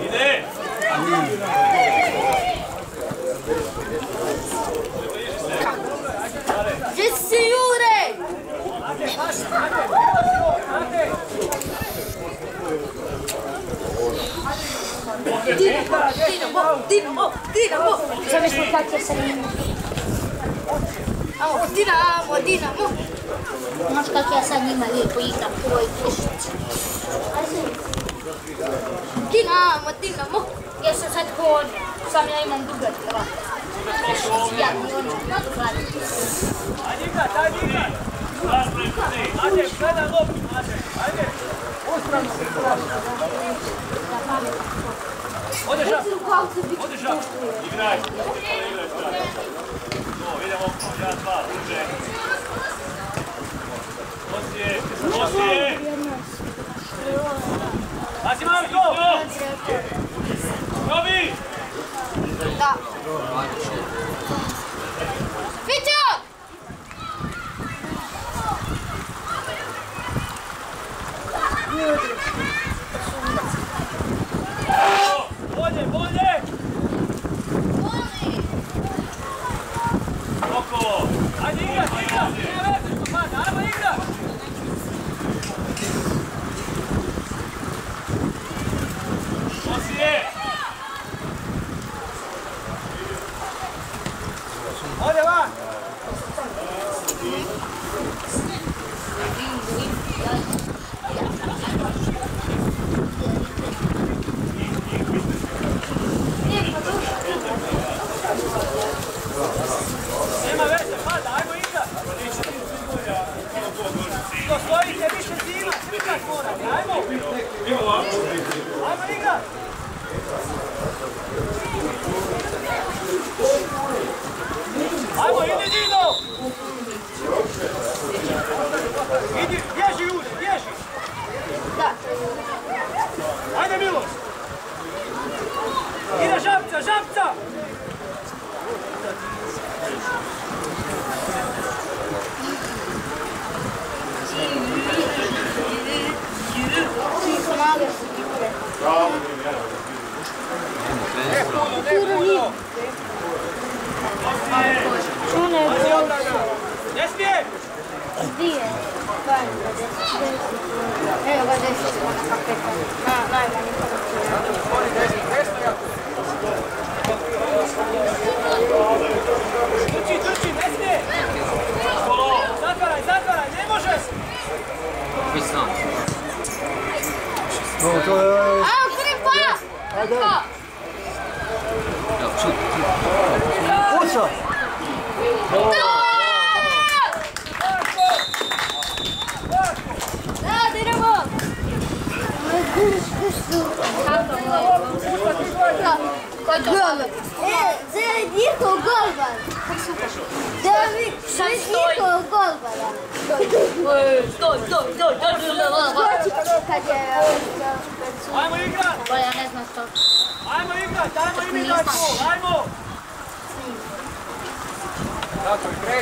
Ide! Gdje si Jure? Dinamo, Dinamo, Dinamo. Zamisli kak je sa njima. Amo, Dinamo, Dinamo. Znaš kak ja sa njima lijepo igram u ovoj pješici. Dinamo, Dinamo. Ja sam sad ko on. Sam ja imam dugat krva. Ja mi ono. Ajde ajde! Ajde, gledaj loptu, ajde, ajde! Uspravno! Ode šap, ode šap! Igraj! To, idemo, jedan, dva, druže! Osije, osije! 마지막 고! 서 비! 나.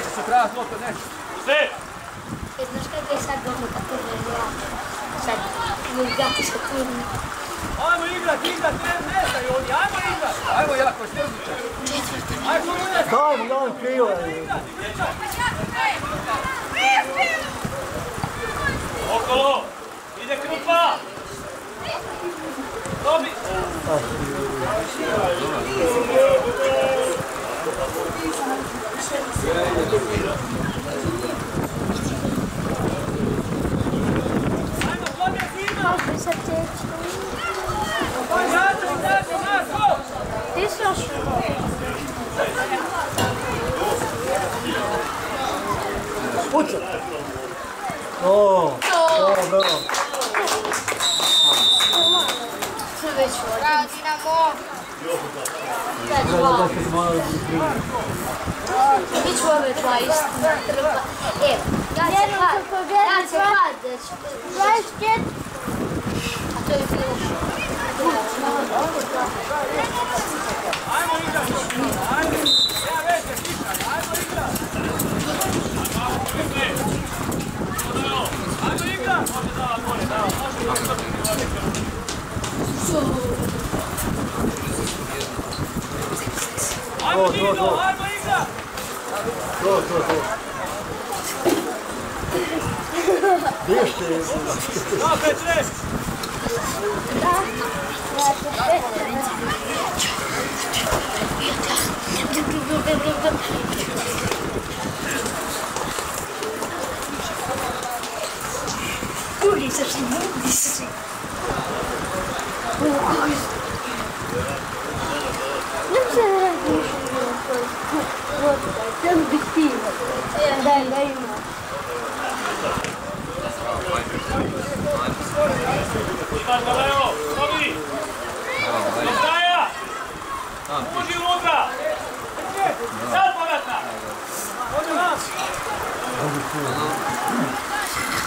neće se trajati, to neće. Sve! E, znaš kako je sad dobro kako je ja? Sad, ne igrati sa tim. Ajmo igrat, igrat, ne, ne staju oni, ajmo igrat! Ajmo jako, štrbiće! Ajmo igrat! Daj mu, daj mu krivo! Okolo! Ide krupa! Dobi! Dobi! Oh, oh no. Ću ove dva istina trpa. E, ja se kad, ja se da ću... 24! A to je bilo Ajmo igrati, ajmo. Ja kiša, ajmo igrati. Ajmo igrati. Ajmo to. ajmo igrati. Tô, tô. Deixa isso. Não, Petre! Polícia, gente, Вот, все бессильно. Да, да, ему. Uži unutra! Sad povratna! Ode nas!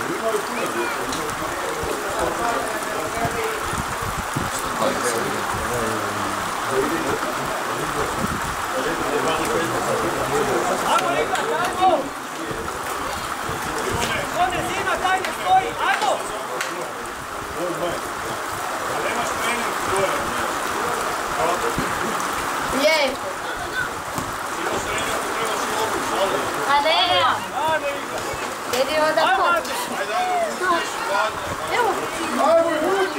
Ima i tu. interior da foto. Eu? Ai, Ruth!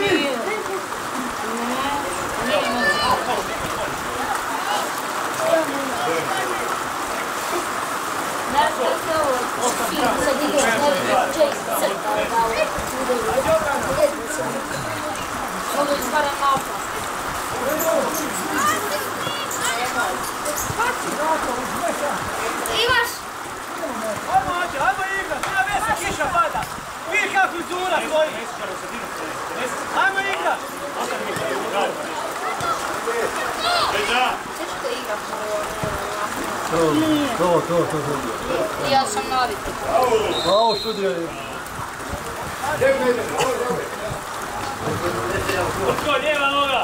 Vamos para a mapa. Quatro notas, vai Vidi kako izura stoji! Ajmo igra To, to, to, to, to. Ja sam navik. Studija je. Otko, lijeva noga!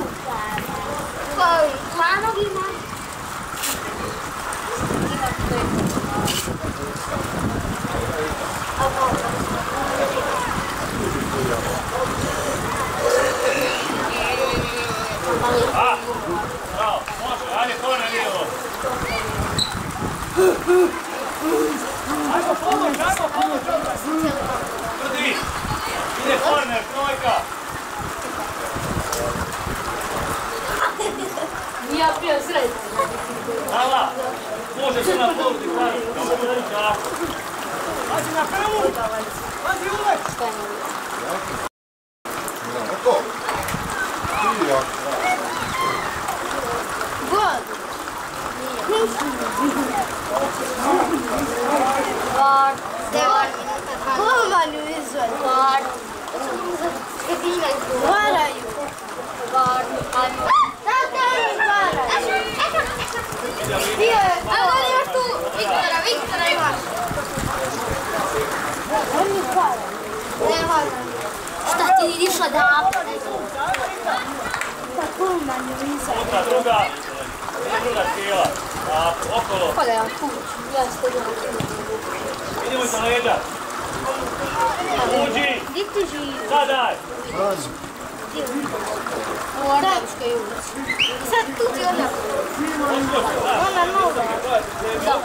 A, bravo, može, ajde, to na lijevo. Ajmo pomoć, ajmo pomoć, opet. Tvrdi, ide korner, trojka. Ja bio srećan. Hvala, može se na. Jako. Pazi na. God. Var, Golman ju izvali. var. Sredina je tu. Varaju. Var, ajmo. Tata je varaju. Bio je Ajmo, imaš tu Viktora, Viktora imaš. On je varaju. Ne varaju. Šta ti vidiš Druga, druga. cijela. Tako, okolo. Pa ja. Idemo sa leđa. Uđi. Gdje ti živi? Sad daj. U Oračkoj ulici. Sad tu ti ona, ona nova. Da.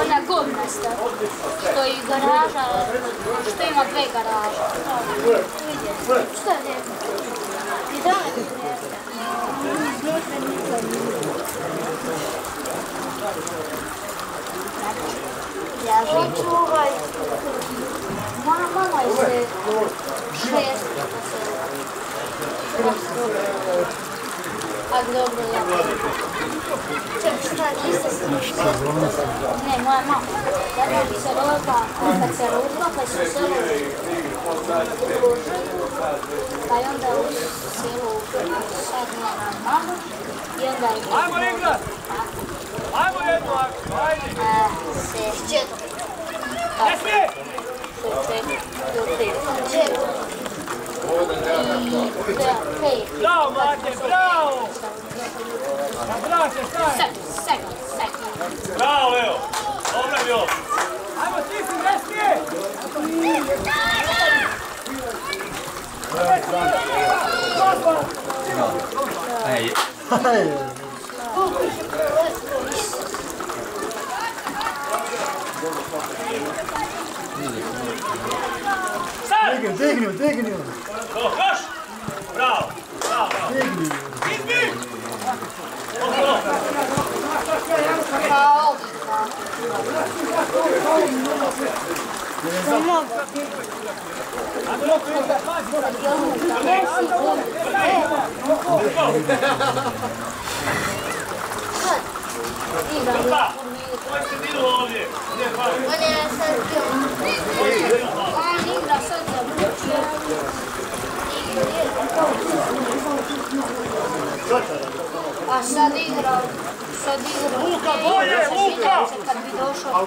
Ona, govnasta. Što je garaža, što ima dve garaže. Što je lijepo. I da li Ja ću ovaj... Moja mama je se šest A se Ne, moja mama. Ja se se pa. Pa je onda u. I onda je... Ajmo igrat. Ajmo jednu akciju, ajde. Se četiri. Ne smije. Bravo, Mate, bravo. Bravo se staje. Bravo, evo. Dobro je ovo. Ajmo, ti si, ne smije. Sad. Digni, digni, digni. To, Hey. Hey. Tegen, A sad igra, sad igra. Luka, bolje, Luka! Kad bi došao.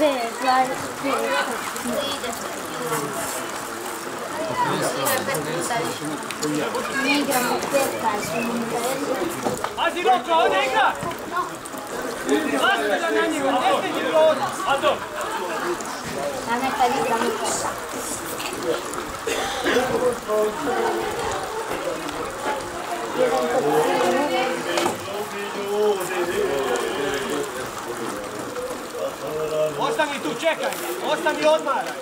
Jeden to Ostani tu, čekaj. Ostani odmaraj.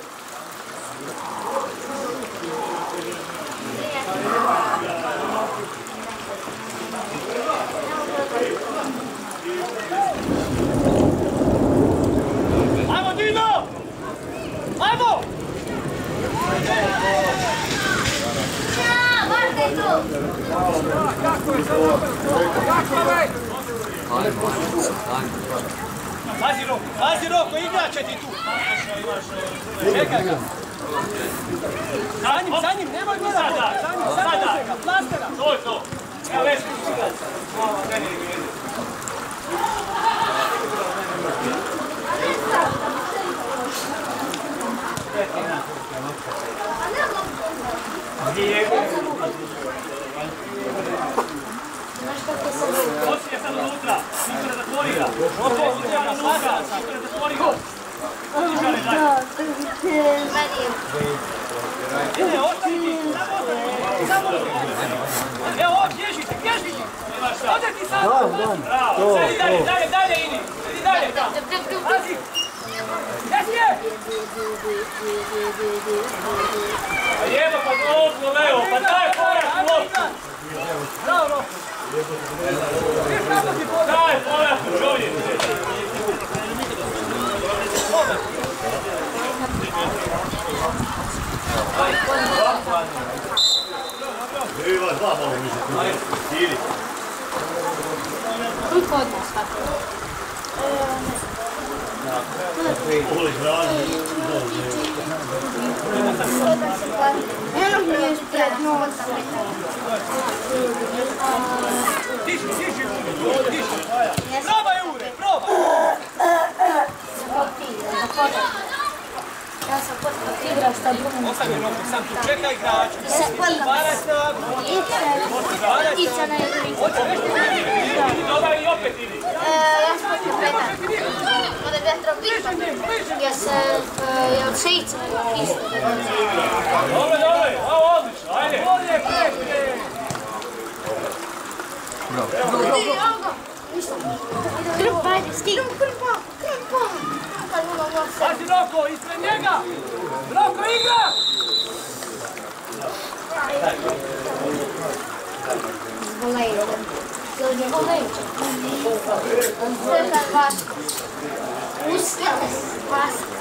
Ptica na Dobro, dobro, Krpa. Krpa. Pazi Roko, ispred njega! Roko, igra! Volejte. Volejte. Crna vaska. Uska vaska.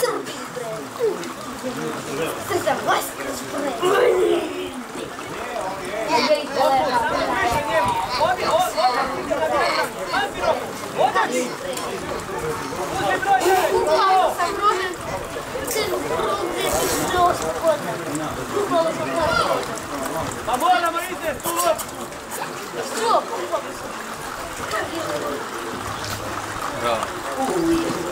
Srbi! Você já gosta de colete? É jeito, Свободно, Мариса, стоп! Все, Да.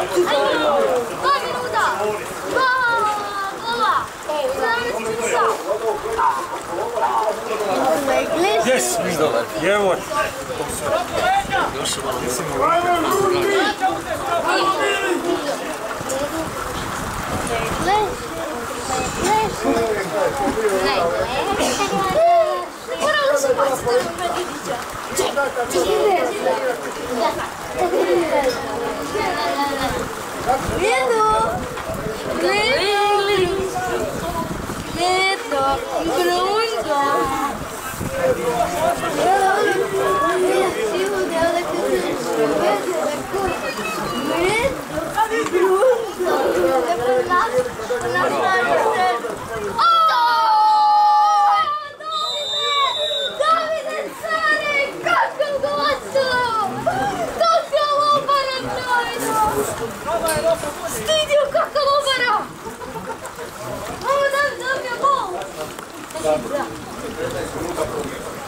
哎呦，慢点走的，哥，哥哥，真的是军嫂。Yes，是的，here we are。Lindo! Lindo! Lindo! Stidio kakav obara! Ovo nam dobio gol!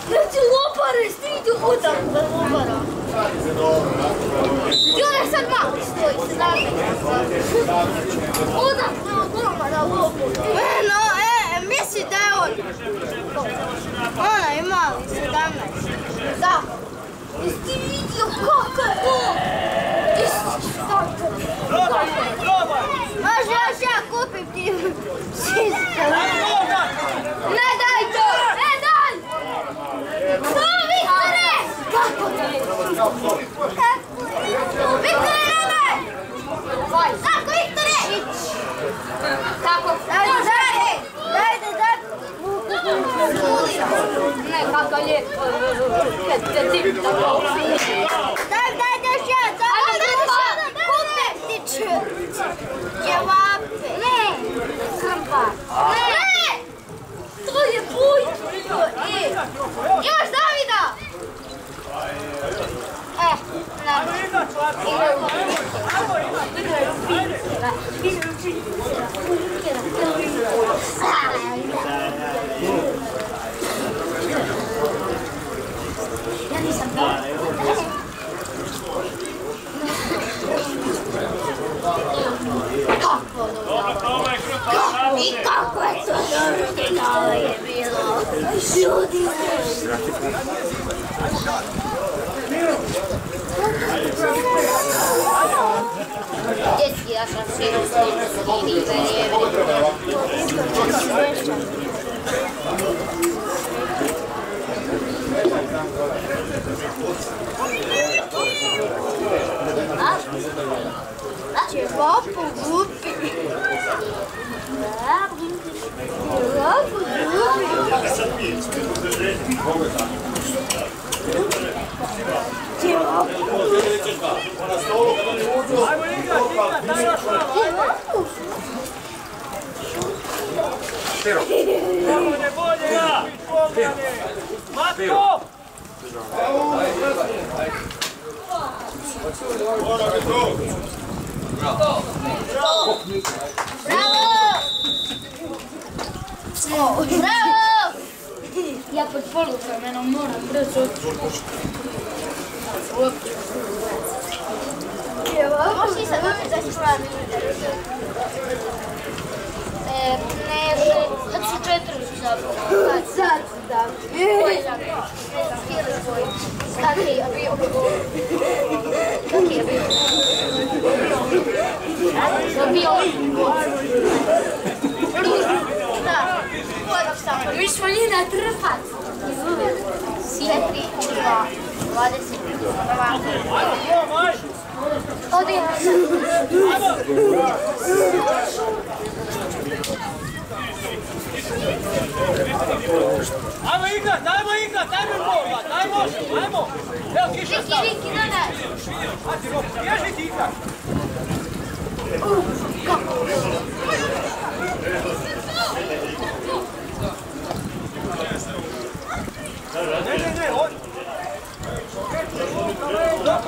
Znači lopare, stidio udar za lopara! Onaj sad mali stoji, se Udar prema golma na lopu! E, no, e, misli da je on. Ona je mali, 17. Da! Este tá vídeo, coca! Este Dawaj, dawaj! Aż ja się kupię w tym wszystko. Nadaj né? to! Tá nadaj! Co, Wiktorze? Kako to jest? Wiktorze, nadaj! Kako, Wiktorze! Kako, Не, как Олег, Дай, дай, дыши, давай, дыши, купер течет. Cevap ne? Kırba. Ne? Твоє буйство і... І аж Давіда! Е, нам... Віра, віра, віра, віра, віра, віра, I kako je to dobro, bilo. Ljudi Dječki, ja sam svirao i Će vapu gupi. Ah, c'est bon pour vous. Ah, pour vous. Браво! Браво! Я подпору, мене море, брецо. Можете сама за справу. Ne, kad su četiri zapravo. Kad sad da. Zapravo? Ne znam, htjeli svoj. Kak je bio? Kak je bio? Dobio. Da, samo. Mi smo njih na trpac. Četiri, dva, dvadeset. Ajmo, ajmo. Ajmo igrat, ajmo igrat, ajmo bola, daj može, ajmo. Evo kiša Viki, stala. Viki, dodaj. Ajde, Rok, bježi ti igrat. Ne, ne, ne, on. Leđa,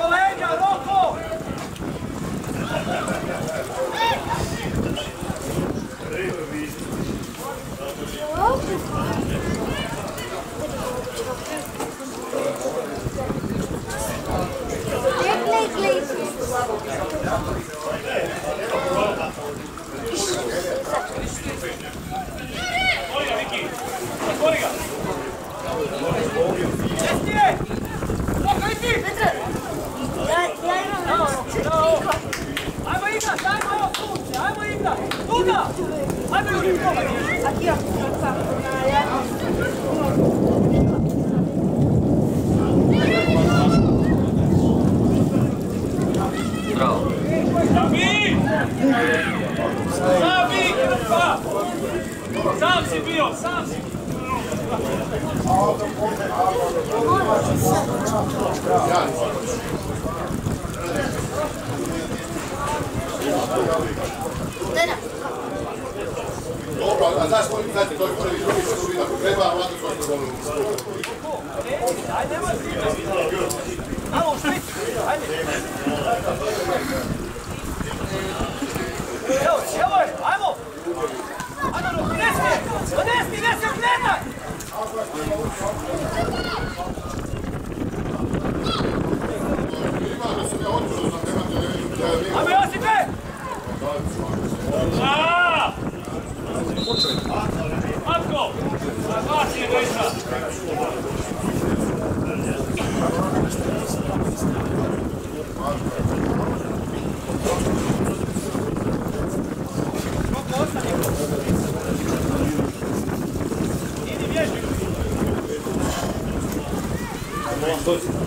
Boa noite.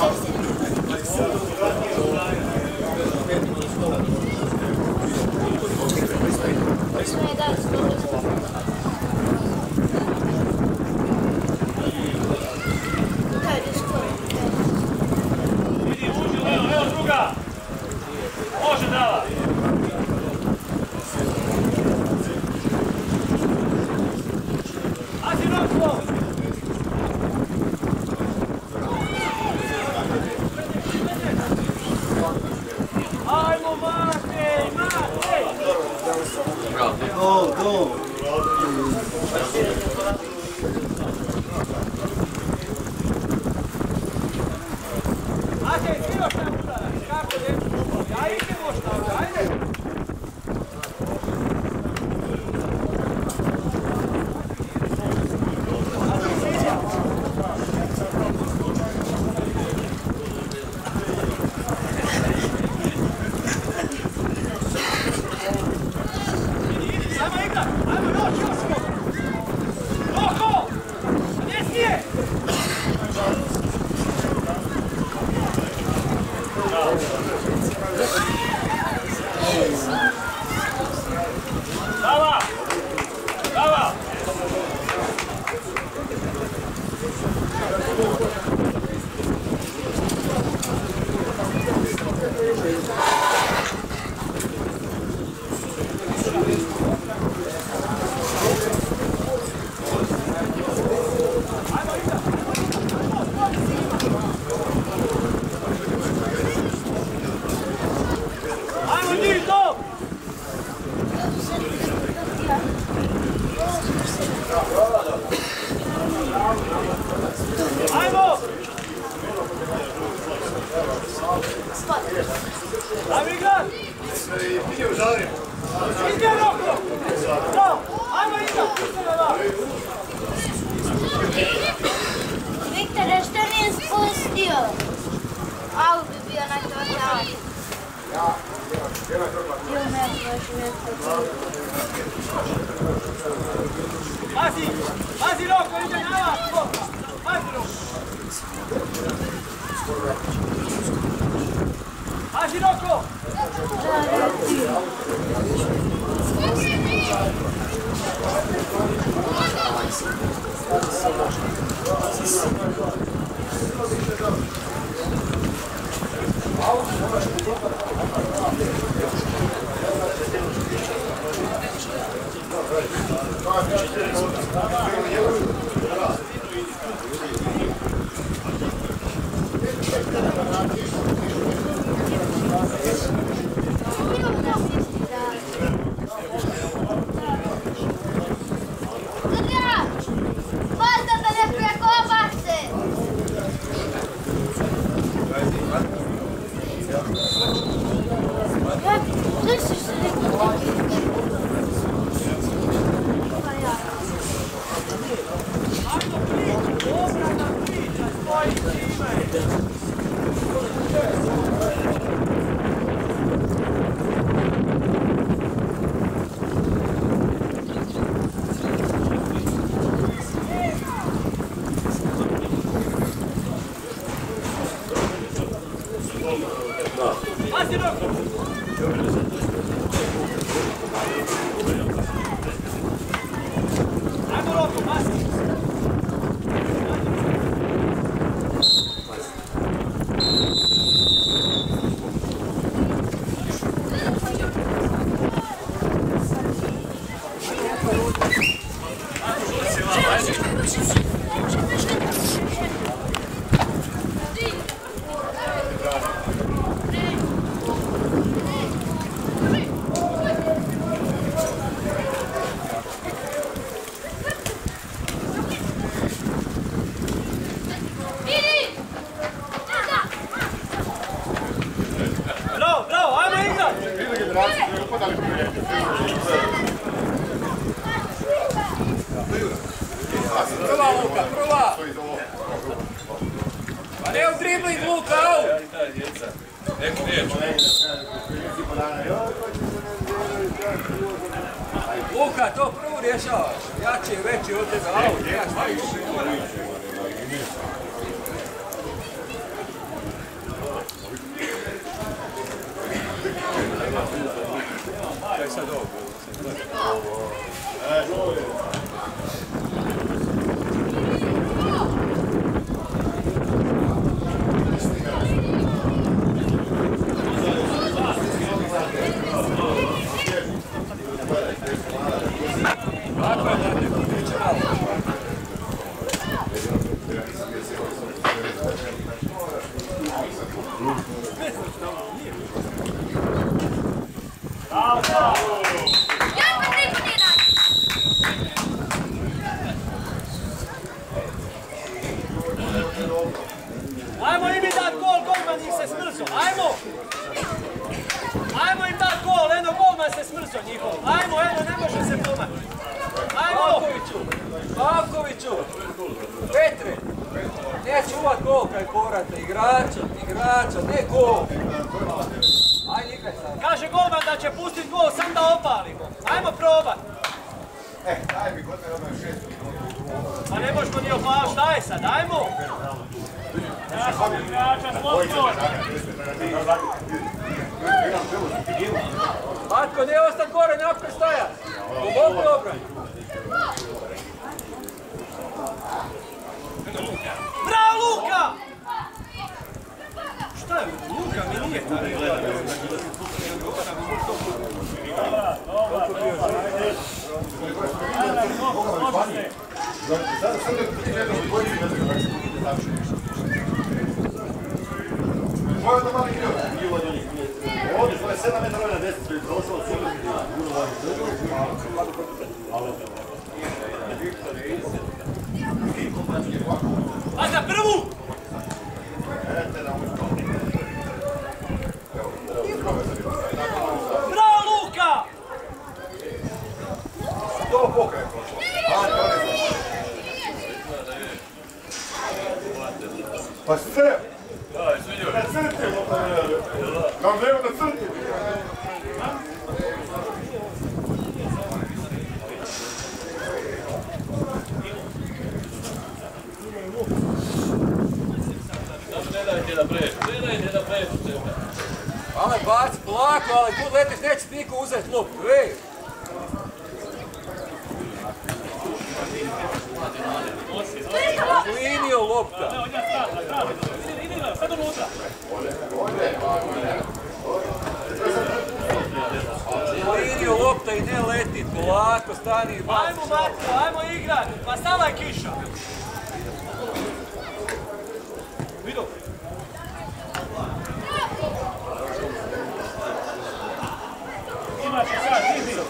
어. Bravo! Ale baci plako, ali tu letiš, neće niko uzeti loptu, ej! Linio lopta! Sad unutra! Matio, lopta leti polako, stani. Pa ajmo Marko, ajmo igrat, pa stala je kiša. Vidok. Imaš i sad, vidi.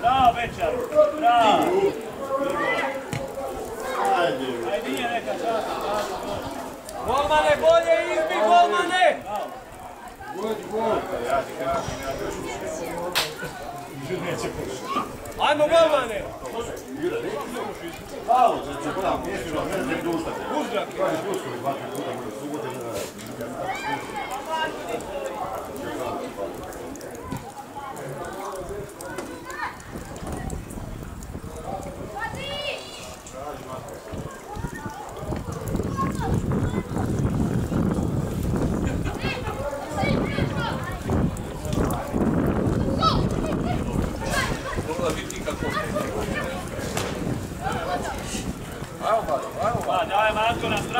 Bravo večer, bravo. Ajde, neka Golmane, bolje izbi, golmane! Good, good. Ajmo golmane! Uzdrav!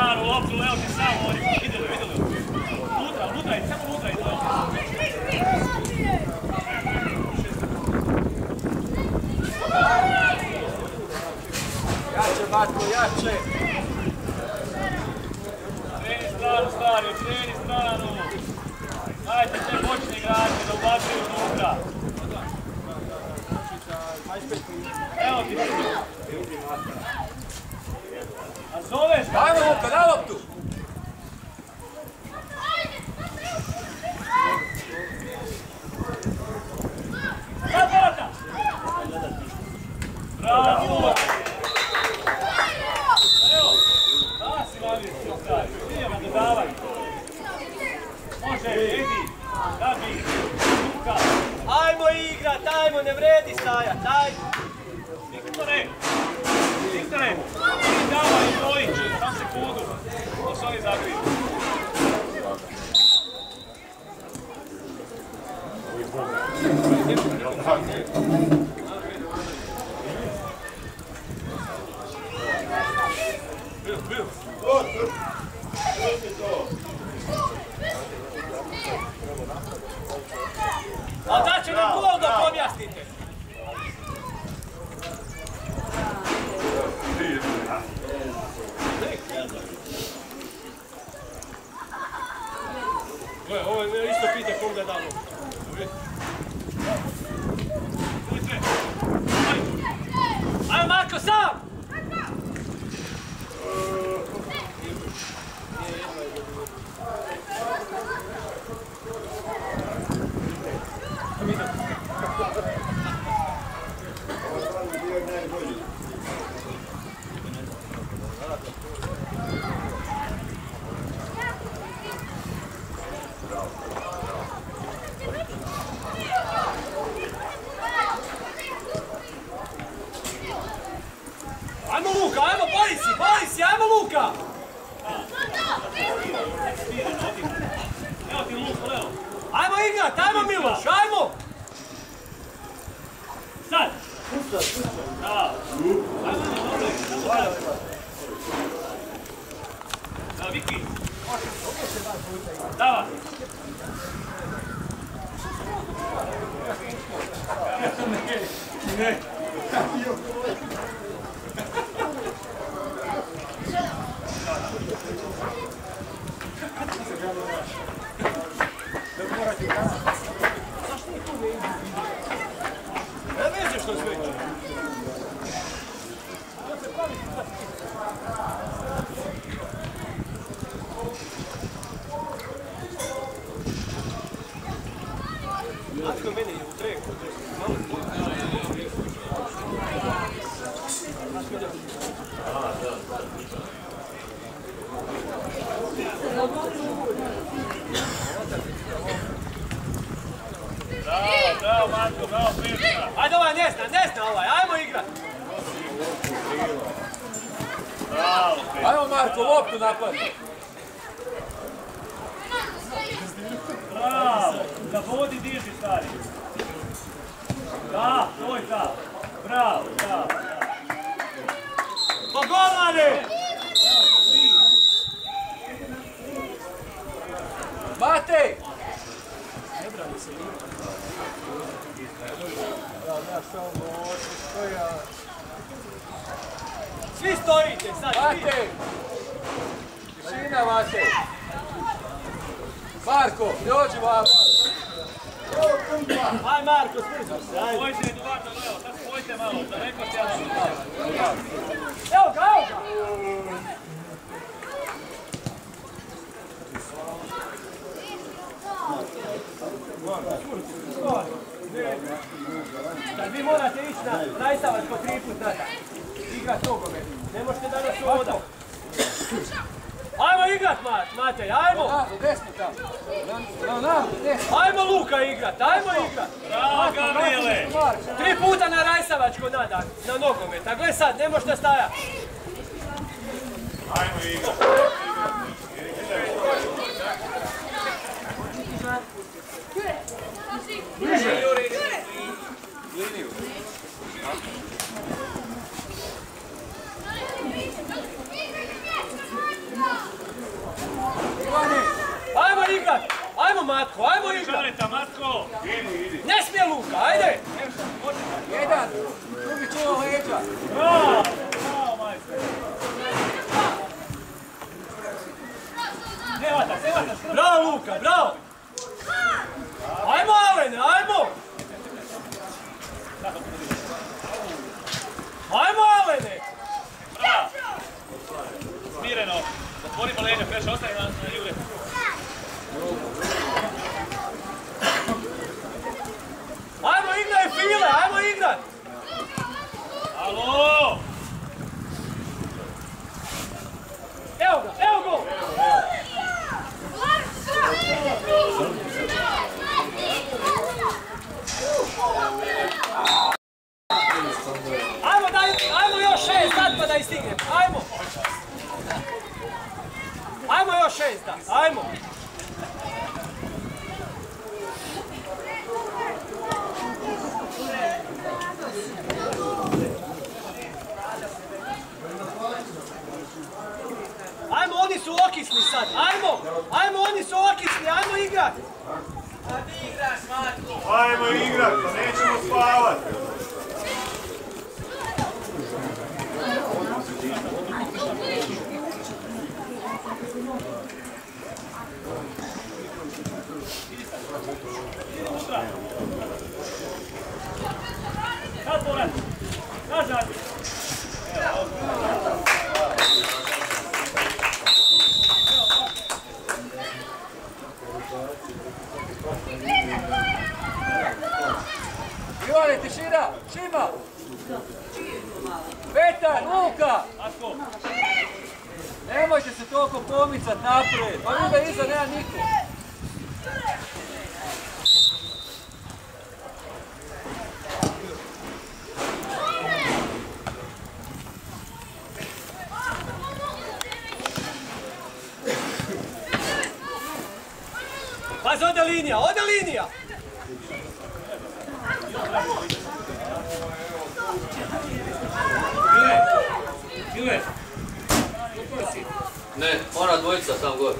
Maru loptu, Leo ti samo, oni vidjeli, vidjeli. Lutra, lutra, samo lutra i to. Jače, Matko, jače! Vamos, pelado tú. Svi stojite sad. Matej! Tišina Matej! Marko, dođi vama. Aj Marko, spusti se, ajde. Spojite Eduardo, Leo, sad spojite malo, da neko se ja Evo ga, evo ga! Kad vi morate ići na najstavač po tri put nazad. Igrat nogomet. Ne možete danas ovoda. Ajmo igrat, Mat, Matej, ajmo! Ajmo Luka igrat, ajmo igrat! Bravo, Gabriele. Tri puta na Rajsavačko nadan, na nogomet. A gle sad, ne možete stajati. Ajmo Igor. Ajmo igrat! Ajmo Matko, ajmo Matko. Ne smije Luka, ajde! Jedan, drugi čuva leđa. Bravo, bravo, majstor. Ne vataš, ne vataš. Bravo Luka, bravo! Ajmo Alene, ajmo! Ajmo Alene! Bravo. Smireno. Zatvorimo leđa, Peša, ostaje na, na Jure. I'm England, é Finland, I'm England. Ne, ona dvojica tam gore.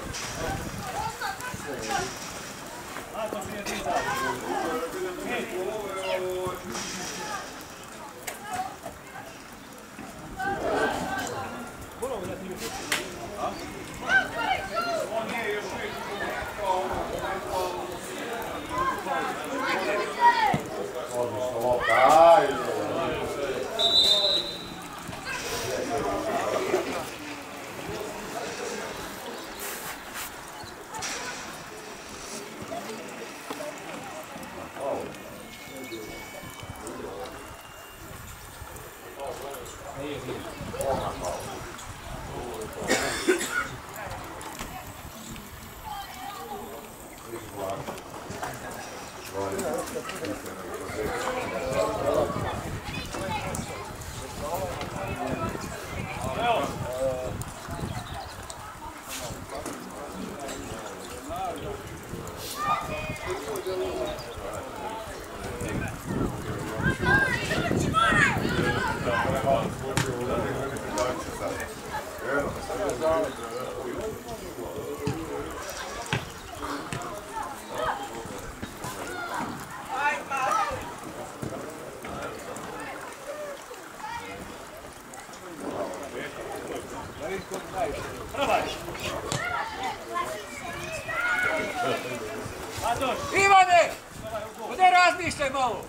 Ivane! Gdje razmišljaj malo?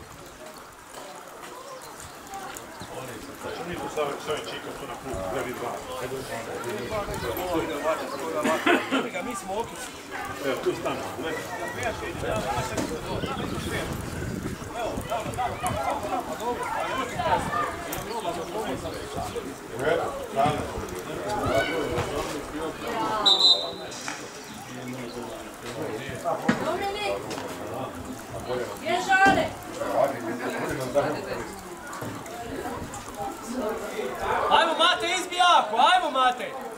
Mi smo okis. Ajmo Mate, izbi ajmo Mate!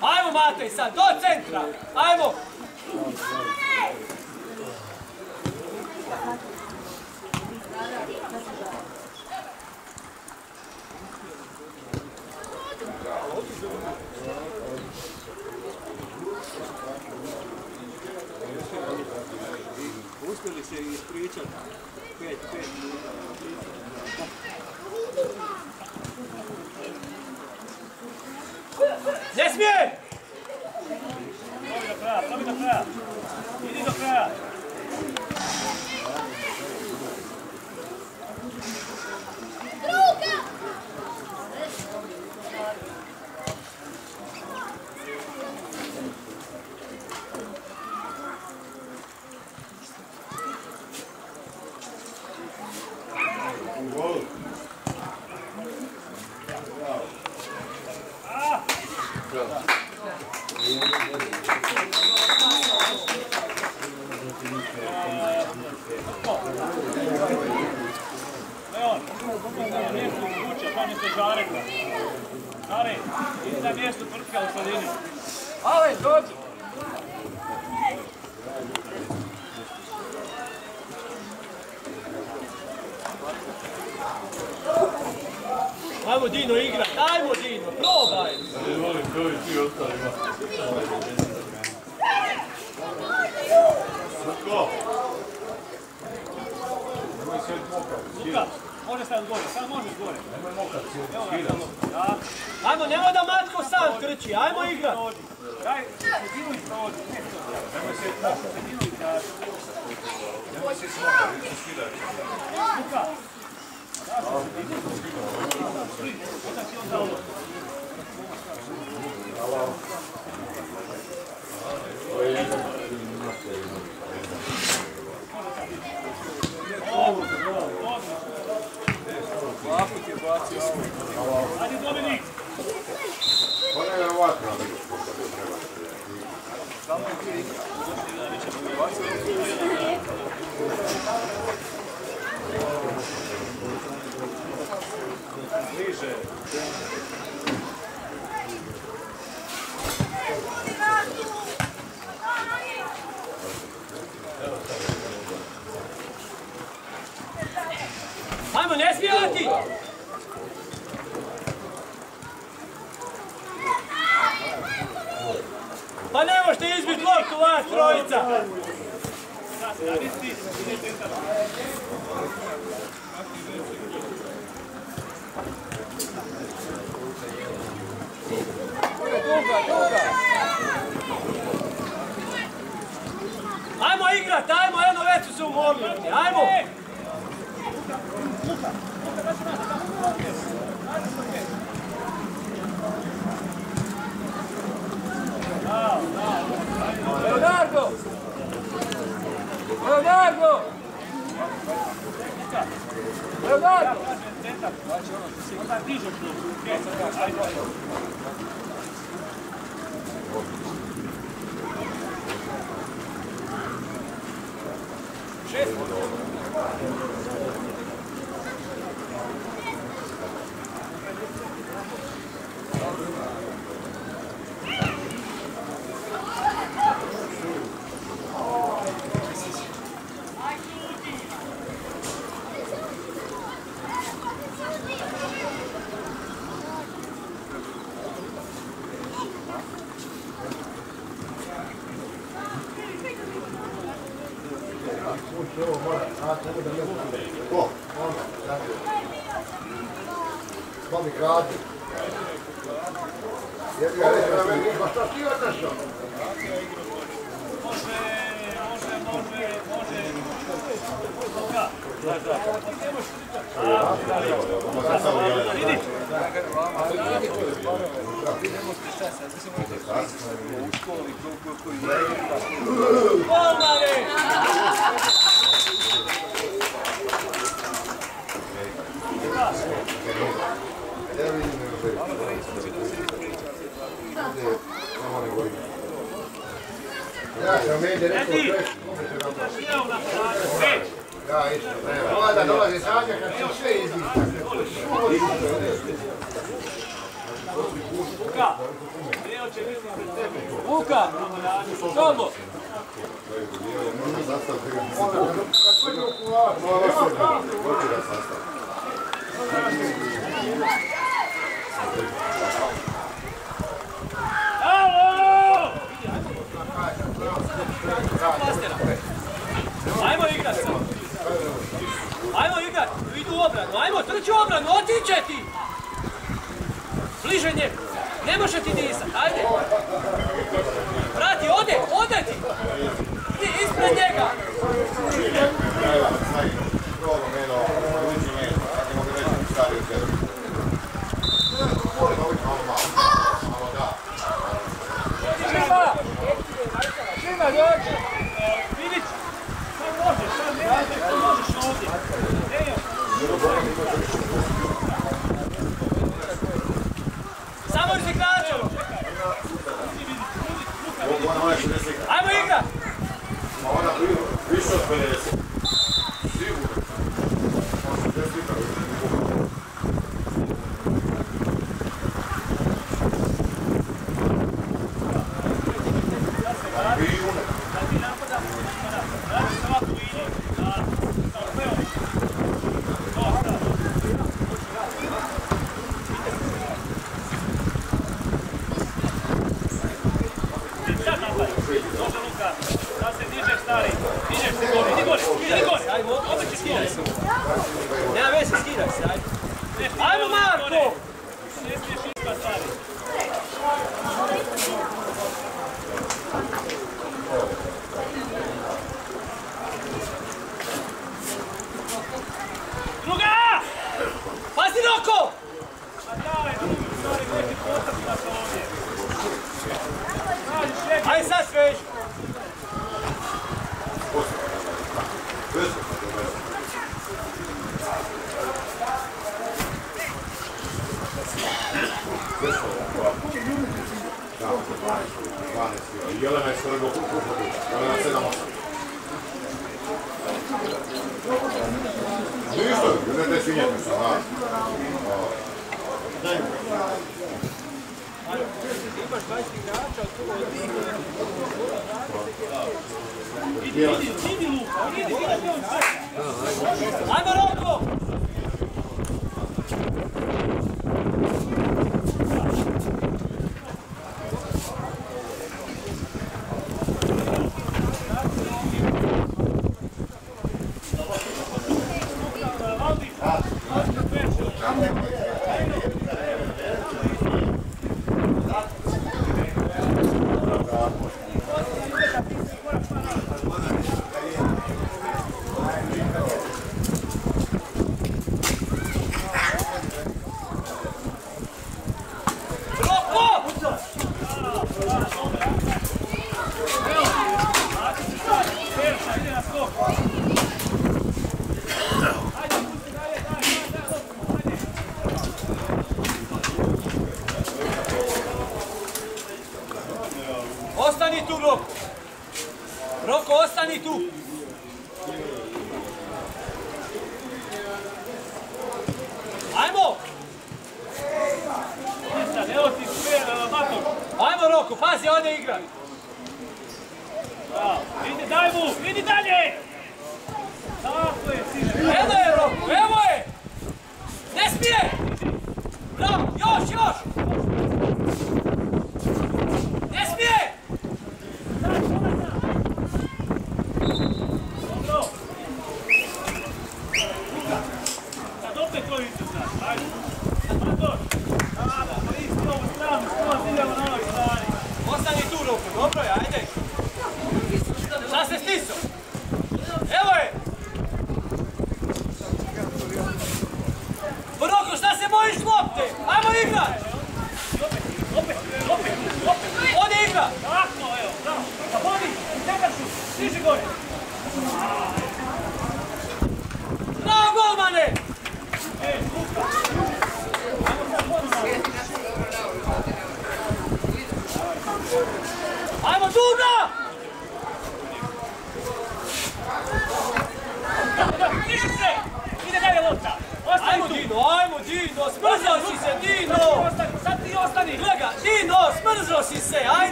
Ajmo Matej sad, do centra! Ajmo! Uspjeli se ispričati. Pet, pet minuta. Desce! Sobe do prato, sobe do prato. Vire do prato. Ajmo Dino igrat, ajmo Dino, probaj! Luka, može staviti gore, samo možeš gore. Nemoj mokat Da. Ajmo, nemoj da Matko sam trči, ajmo igrat. Daj, sredinu isprodi. Ne, Nemoj se mokat, sredinu izgrađi. Nemoj se smokat, idemo skidati. Luka. Onda Bliže. Ajmo, ne smijati! Pa ne možete izbiti loptu vas trojica! Duga, duga. Ajmo igrat, ajmo, jedno već su se umorili. Ajmo! Leonardo! Leonardo! Leonardo! Onda Cheers. Pođe u kuvar, mora se doći da sastav. Alo! Ajmo igrat. Ajmo igrat, idu u obranu, ajmo, trči u obranu, otiće ti! Bliže njemu, ne može ti nisat, ajde! Vrati, ode, ode ti! Idi ispred njega! Super. in Italia!